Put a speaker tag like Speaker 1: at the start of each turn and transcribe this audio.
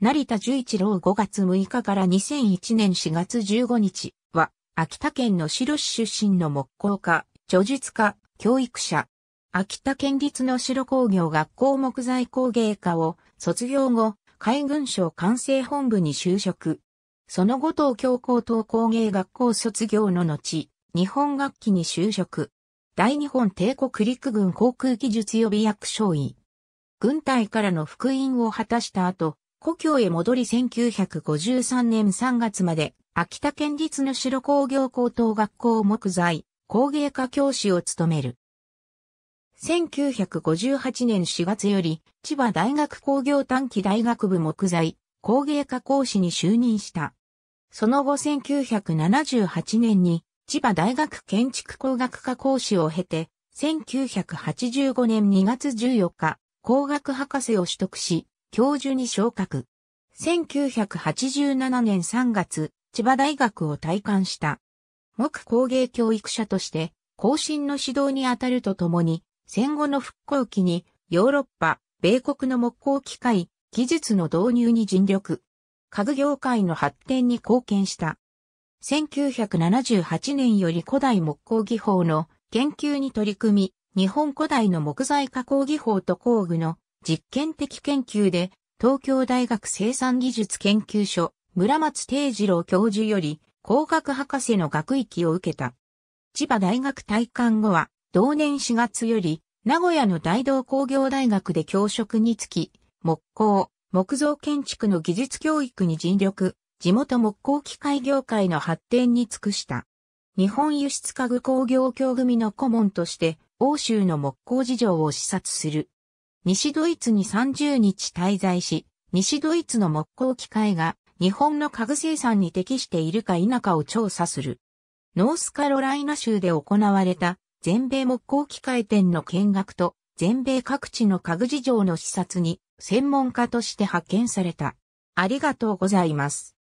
Speaker 1: 成田十一郎5月6日から2001年4月15日は、秋田県の白市出身の木工家、著述家、教育者。秋田県立の白工業学校木材工芸科を卒業後、海軍省管制本部に就職。その後東京高等工芸学校卒業の後、日本楽器に就職。大日本帝国陸軍航空技術予備役少尉。軍隊からの復員を果たした後、故郷へ戻り1953年3月まで、秋田県立の白工業高等学校木材、工芸科教師を務める。1958年4月より、千葉大学工業短期大学部木材、工芸科講師に就任した。その後1978年に、千葉大学建築工学科講師を経て、1985年2月14日、工学博士を取得し、教授に昇格。1987年3月、千葉大学を退官した。木工芸教育者として、更新の指導に当たるとともに、戦後の復興期にヨーロッパ、米国の木工機械、技術の導入に尽力。家具業界の発展に貢献した。1978年より古代木工技法の研究に取り組み、日本古代の木材加工技法と工具の実験的研究で、東京大学生産技術研究所、村松定次郎教授より工学博士の学域を受けた。千葉大学退官後は、同年4月より、名古屋の大道工業大学で教職につき、木工、木造建築の技術教育に尽力、地元木工機械業界の発展に尽くした。日本輸出家具工業協組の顧問として、欧州の木工事情を視察する。西ドイツに30日滞在し、西ドイツの木工機械が日本の家具生産に適しているか否かを調査する。ノースカロライナ州で行われた全米木工機械店の見学と全米各地の家具事情の視察に専門家として派遣された。ありがとうございます。